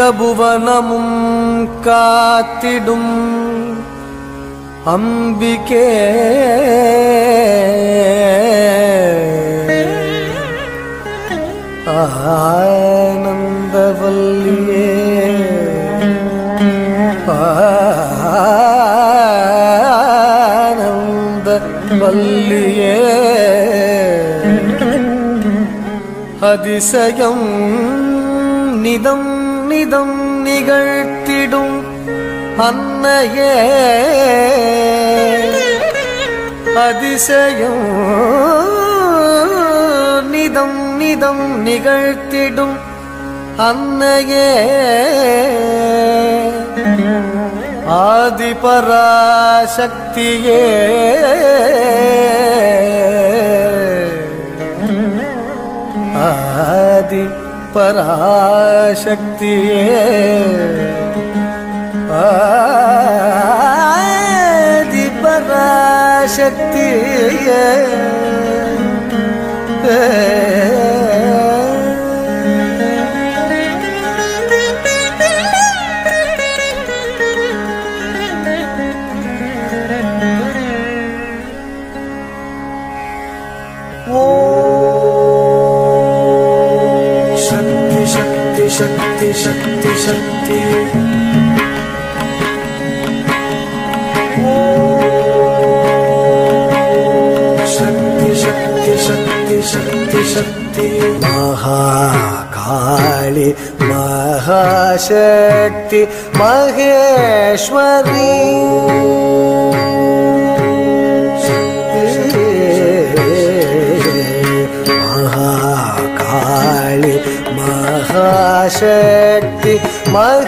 അഖിലഭുവനമും കാത്തിടും അംബികേ. ആനന്ദവല്ലിയേ. ആനന്ദവല്ലിയേ. അതിശയം നിദം புனிதம் நிகழ்த்திடும் அன்னையே. அதிசயம் நிதம் நிதம் நிகழ்த்திடும் அன்னையே. ஆதிபராசக்தியே. पराशक्तिये आदि पराशक्तिये शक्ति शक्ति शक्ति। शक्ति शक्ति शक्ति शक्ति शक्ति। महाकाली महाशक्ति महेश्वरी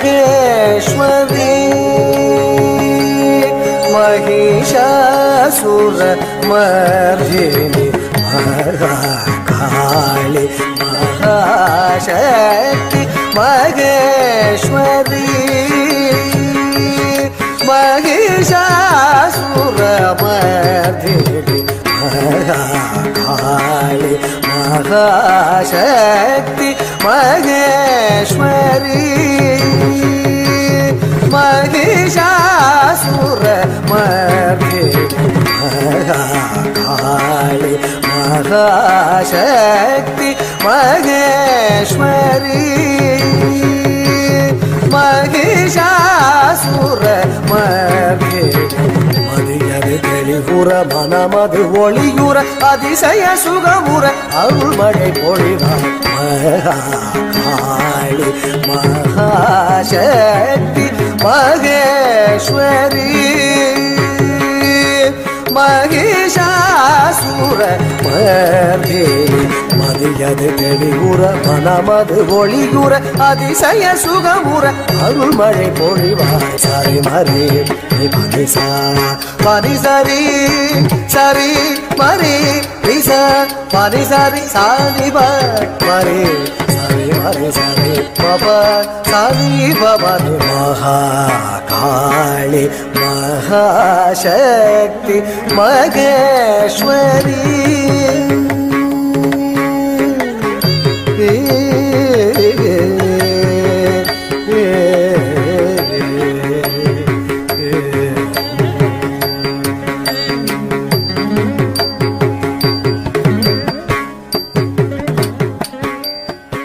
महेश्वरी महिषासुर मर्दिनि महाकाली महाशक्ति महेश्वरी महिषासुर मर्दिनि महाकाली महाशक्ति महेश्वरी महिषासुर महाकाली महाशक्ति महेश्वरी। அழகுற மனமது ஒளியுற அதிசய சுகமுற அருள் மழை பொழிவார் மகாளி மகாசக்தி மகேஸ்வரி. மகேஷாசுர மகே அழியது தெளிவுற மனமது ஒளிகுற அதிசய சுகமுற அருள் மழை பொழிவாய் சரி மறி மனிசா மணி சரி சரி மறி ரிசா மணி சரி சாரி மறி சரி மறி சரி பபா சரி பபது மகா காளி மகாசக்தி மகேஸ்வரி.